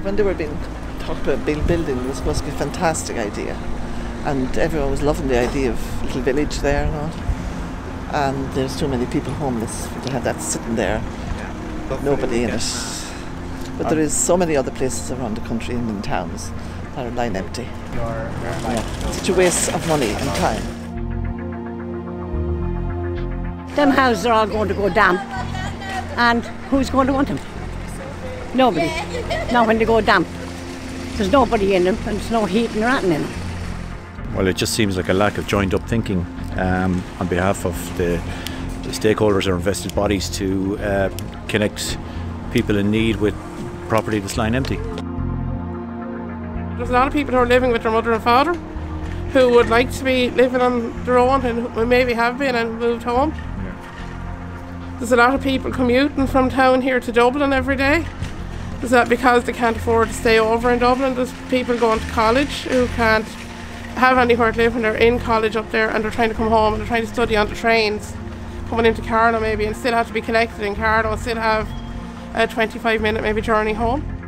when they were being talked about building, this must be a fantastic idea. And everyone was loving the idea of a little village there and all. And there's too many people homeless to have that sitting there, nobody in it. But there is so many other places around the country and in towns that are lying empty. Yeah. Such a waste of money and time. Them houses are all going to go damp. And who's going to want them? Nobody. Now when they go damp. There's nobody in them and there's no heat and nothing in them. Well, it just seems like a lack of joined up thinking um, on behalf of the, the, stakeholders or invested bodies to uh, connect people in need with property that's lying empty. There's a lot of people who are living with their mother and father who would like to be living on their own and who maybe have been and moved home. Yeah. There's a lot of people commuting from town here to Dublin every day. Is that because they can't afford to stay over in Dublin? There's people going to college who can't have anywhere to live when they're in college up there and they're trying to come home and they're trying to study on the trains, coming into Carlow maybe and still have to be collected in Carlow still have a 25 minute maybe journey home.